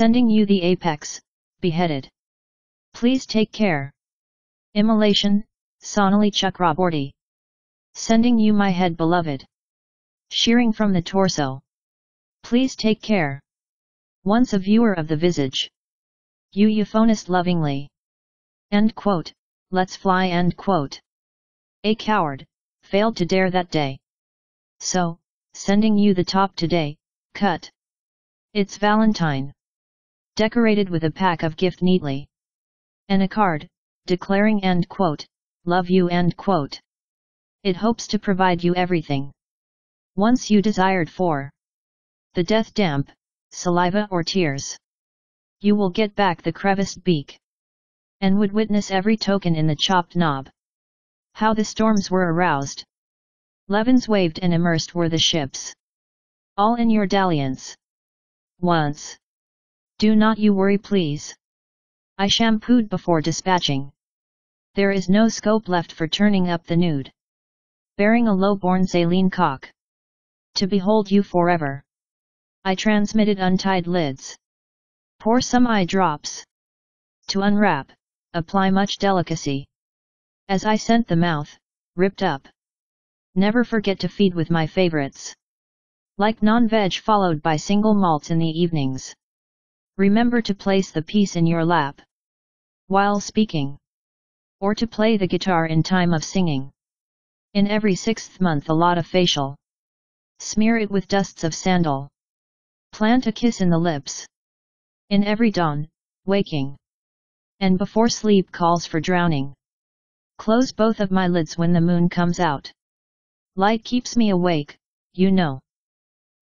Sending you the apex, beheaded. Please take care. Immolation, Sonali Chakraborty. Sending you my head beloved. Shearing from the torso. Please take care. Once a viewer of the visage. You euphonist lovingly. End quote, let's fly end quote. A coward, failed to dare that day. So, sending you the top today, cut. It's Valentine. Decorated with a pack of gift neatly. And a card, declaring end quote, love you end quote. It hopes to provide you everything. Once you desired for. The death damp, saliva or tears. You will get back the creviced beak. And would witness every token in the chopped knob. How the storms were aroused. Levins waved and immersed were the ships. All in your dalliance. Once. Do not you worry please. I shampooed before dispatching. There is no scope left for turning up the nude. Bearing a low-born saline cock. To behold you forever. I transmitted untied lids. Pour some eye drops. To unwrap, apply much delicacy. As I sent the mouth, ripped up. Never forget to feed with my favorites. Like non-veg followed by single malts in the evenings. Remember to place the piece in your lap. While speaking. Or to play the guitar in time of singing. In every sixth month a lot of facial. Smear it with dusts of sandal. Plant a kiss in the lips. In every dawn, waking. And before sleep calls for drowning. Close both of my lids when the moon comes out. Light keeps me awake, you know.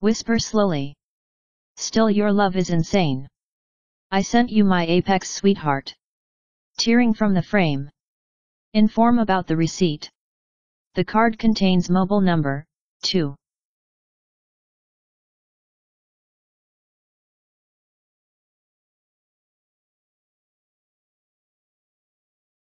Whisper slowly. Still your love is insane. I sent you my apex sweetheart. Tearing from the frame. Inform about the receipt. The card contains mobile number, 2.